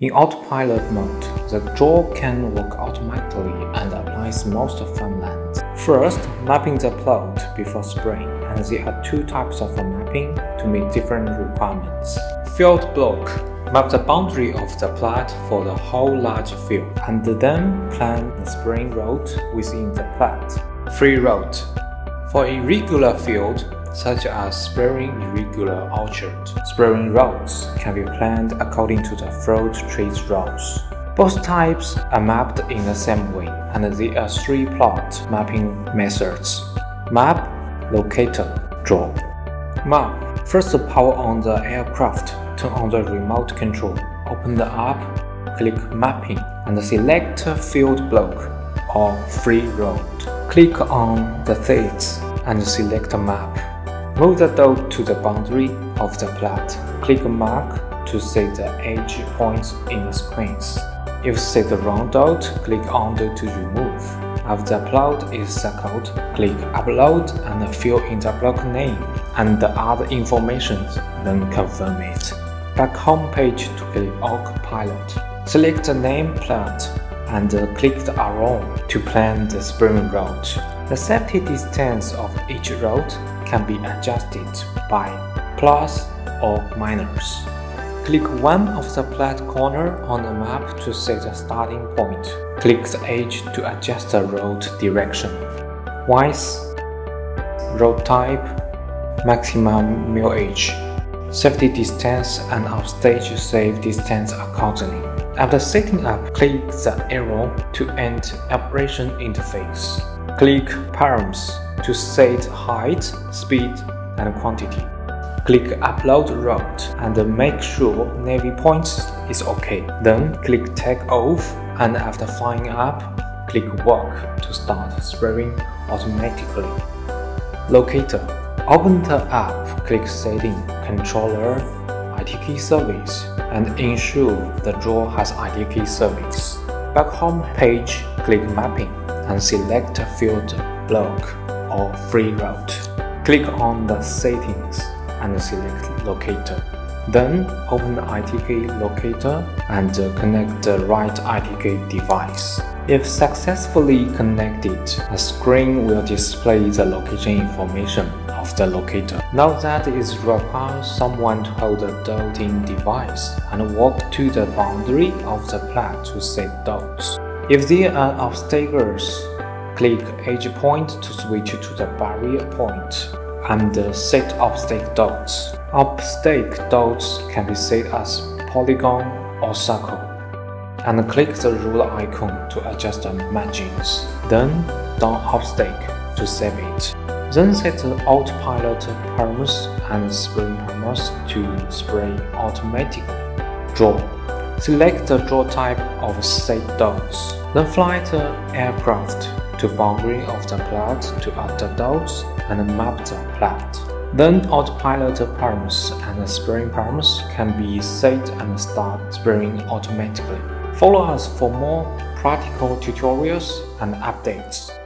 In autopilot mode, the drone can work automatically and applies most farmland. First, mapping the plot before spraying, and there are two types of mapping to meet different requirements. Field block map the boundary of the plot for the whole large field, and then plan the spraying route within the plot. Free route for irregular field, such as spraying irregular orchard. Spraying routes can be planned according to the fruit trees routes. Both types are mapped in the same way, and there are three plot mapping methods. Map, Locator, Draw. Map. First power on the aircraft, turn on the remote control, open the app, click Mapping, and select Field Block or Free Route. Click on the seats and select Map. Move the dot to the boundary of the plot. Click Mark to set the edge points in the screens. If set the wrong dot, click Undo to remove. After the plot is circled, click Upload and fill in the block name and the other information, then confirm it. Back home page to click Autopilot. Select the name plot and click the arrow to plan the spraying route. The safety distance of each route can be adjusted by plus or minus. Click one of the flat corner on the map to set the starting point. Click the edge to adjust the road direction. Wise, road type, maximum millage, safety distance and offstage safe distance accordingly. After setting up, click the arrow to end operation interface. Click Params to set height, speed, and quantity. Click Upload Route and make sure Navy Points is OK. Then click Take Off and after flying up, click Walk to start spraying automatically. Locator. Open the app, click Setting, Controller, RTK Service, and ensure the drone has RTK service. Back home page, click Mapping and select Field Block or free route. Click on the settings and select locator. Then open the RTK locator and connect the right RTK device. If successfully connected, a screen will display the location information of the locator. Now that it requires someone to hold the dotting device and walk to the boundary of the plot to set dots. If there are obstacles Click Edge Point to switch to the Barrier Point and set Obstacle Dots. Obstacle dots can be set as polygon or circle. And click the ruler icon to adjust the margins. Then down upstake to save it. Then set the autopilot parameters and spray parameters to spray automatically. Draw. Select the draw type of set dots. Then fly the aircraft to boundary of the plot to add the dots and map the plot. Then autopilot parameters and spraying parameters can be set and start spraying automatically. Follow us for more practical tutorials and updates.